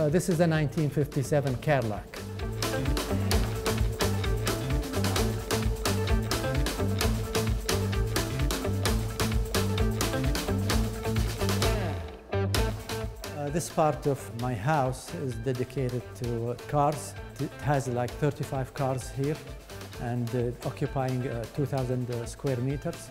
Uh, this is the 1957 Cadillac. Uh, this part of my house is dedicated to cars. It has like 35 cars here and uh, occupying uh, 2,000 uh, square meters.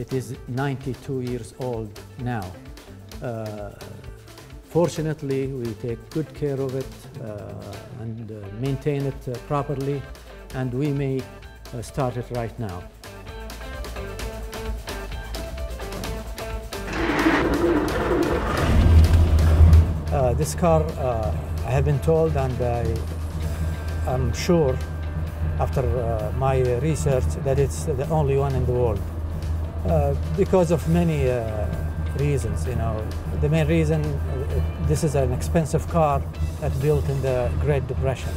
It is 92 years old now. Uh, fortunately, we take good care of it uh, and uh, maintain it uh, properly, and we may uh, start it right now. Uh, this car, I have been told, and I am sure after my research that it's the only one in the world. Uh, because of many uh, reasons, you know. The main reason, uh, this is an expensive car that built in the Great Depression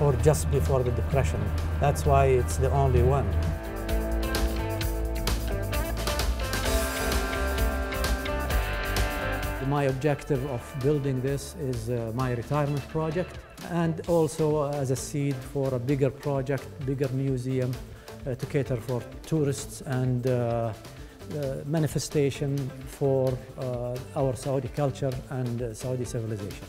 or just before the Depression. That's why it's the only one. My objective of building this is uh, my retirement project and also as a seed for a bigger project, bigger museum to cater for tourists and uh, uh, manifestation for uh, our Saudi culture and uh, Saudi civilization.